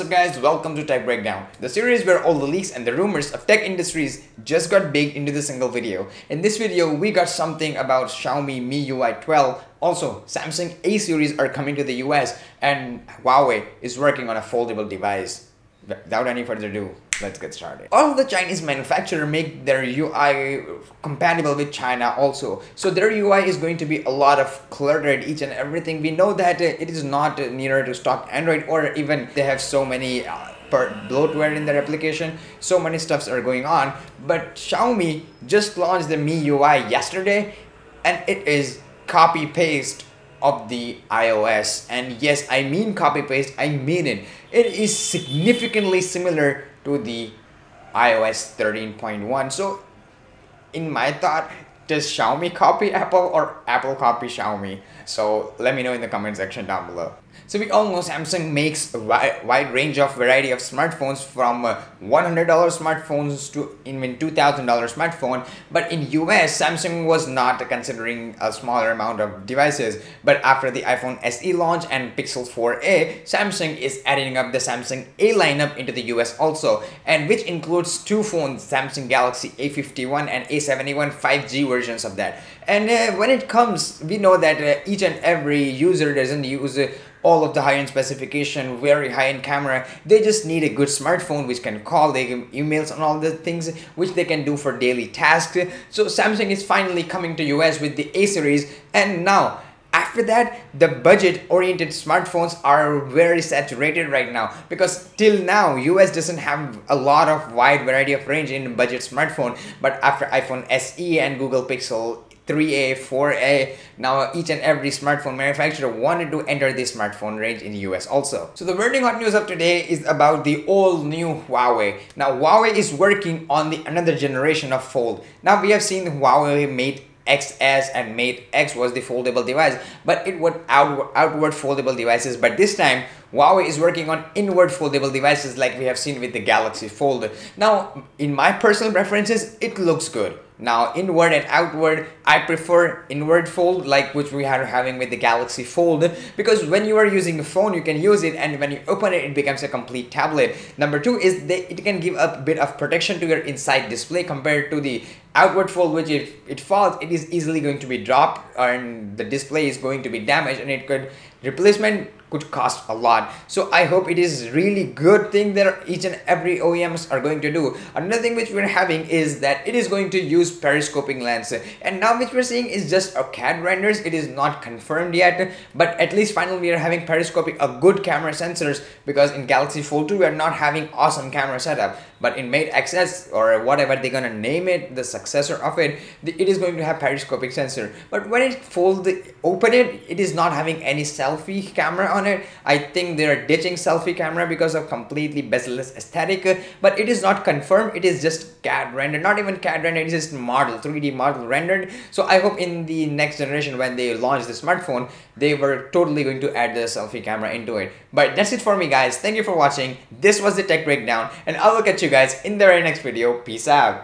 What's up guys, welcome to Tech Breakdown, the series where all the leaks and the rumors of tech industries just got baked into the single video. In this video, we got something about Xiaomi MIUI 12. Also, Samsung A series are coming to the US and Huawei is working on a foldable device. Without any further ado, let's get started. All the Chinese manufacturers make their UI compatible with China also. So their UI is going to be a lot of cluttered each and everything. We know that it is not nearer to stock Android or even they have so many uh, bloatware in their application so many stuffs are going on but xiaomi just launched the miui yesterday and it is copy paste of the iOS. And yes, I mean copy paste, I mean it. It is significantly similar to the iOS 13.1. So in my thought, does Xiaomi copy Apple or Apple copy Xiaomi? So let me know in the comment section down below. So we all know Samsung makes a wide range of variety of smartphones from uh, $100 smartphones to even $2,000 smartphone. But in US, Samsung was not considering a smaller amount of devices. But after the iPhone SE launch and Pixel 4a, Samsung is adding up the Samsung A lineup into the US also. And which includes two phones, Samsung Galaxy A51 and A71 5G versions of that. And uh, when it comes, we know that uh, each and every user doesn't use uh, all of the high-end specification, very high-end camera. They just need a good smartphone which can call, they can emails and all the things which they can do for daily tasks. So Samsung is finally coming to US with the A series and now after that the budget oriented smartphones are very saturated right now because till now us doesn't have a lot of wide variety of range in budget smartphone but after iphone se and google pixel 3A, 4A. Now each and every smartphone manufacturer wanted to enter this smartphone range in the US also. So the burning hot news of today is about the all new Huawei. Now Huawei is working on the another generation of Fold. Now we have seen Huawei Mate XS and Mate X was the foldable device, but it was out, outward foldable devices. But this time, Huawei is working on inward foldable devices like we have seen with the Galaxy Fold. Now, in my personal preferences, it looks good. Now inward and outward, I prefer inward fold like which we are having with the Galaxy Fold because when you are using a phone, you can use it and when you open it, it becomes a complete tablet. Number two is that it can give a bit of protection to your inside display compared to the outward fold which if it falls, it is easily going to be dropped and the display is going to be damaged and it could replacement could cost a lot. So i hope it is really good thing that each and every oems are going to do. Another thing which we're having is that it is going to use periscoping lens. And now which we're seeing is just a cad renders. It is not confirmed yet but at least finally we are having periscopic a good camera sensors because in galaxy fold 2 we are not having awesome camera setup. But in mate xs or whatever they're gonna name it the successor of it it is going to have periscopic sensor but when it fold open it it is not having any selfie camera on it. I think they are ditching selfie camera because of completely bezel-less aesthetic, but it is not confirmed. It is just CAD rendered, not even CAD rendered, it's just model, 3D model rendered. So I hope in the next generation when they launch the smartphone, they were totally going to add the selfie camera into it. But that's it for me guys. Thank you for watching. This was the tech breakdown and I will catch you guys in the very next video. Peace out.